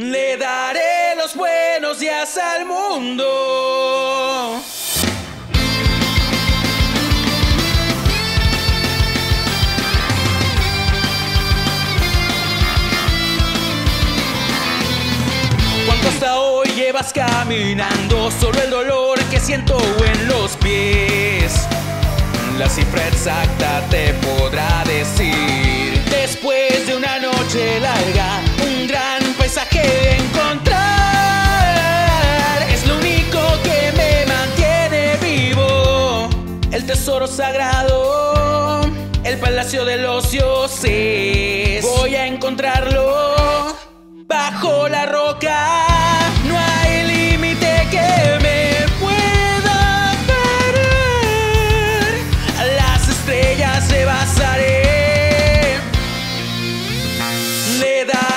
Le daré los buenos días al mundo. ¿Cuánto hasta hoy llevas caminando? Solo el dolor que siento en los pies. La cifra exacta te podrá decir. Después de una noche larga, sagrado, el palacio de los dioses. Voy a encontrarlo bajo la roca. No hay límite que me pueda parar. A las estrellas le basaré. Le daré